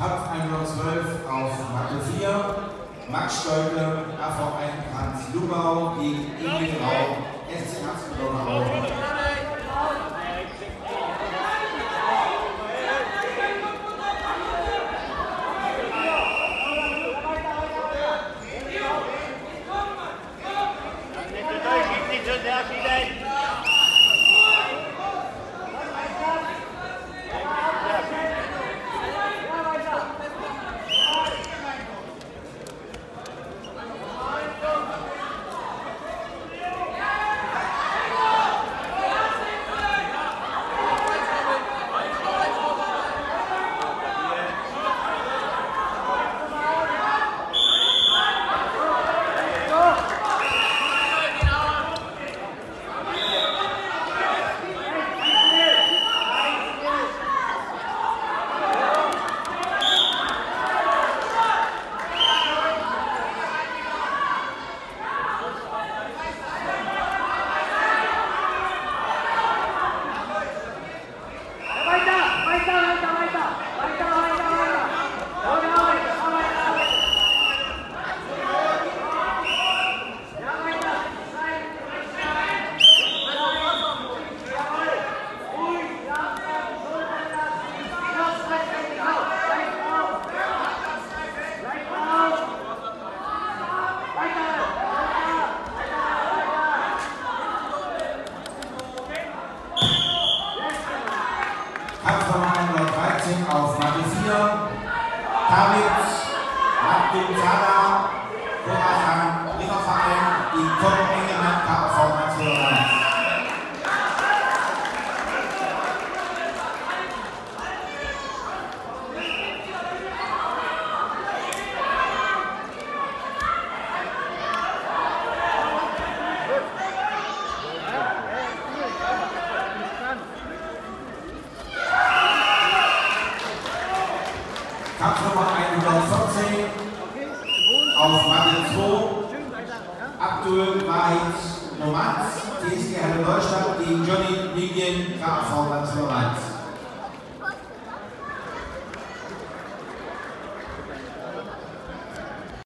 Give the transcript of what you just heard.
Kampf 112 auf Matte 4. Max Stolke, AV1 Franz Lugau gegen Emil Rau, SC Hatzblocher Nicht so auf Matte 4. David, Abdul Kampfnummer 114 auf Matte 2. Abdul Wahid Nomatz, TSG Halle Neustadt gegen Johnny Vigien, KV Nationalrat.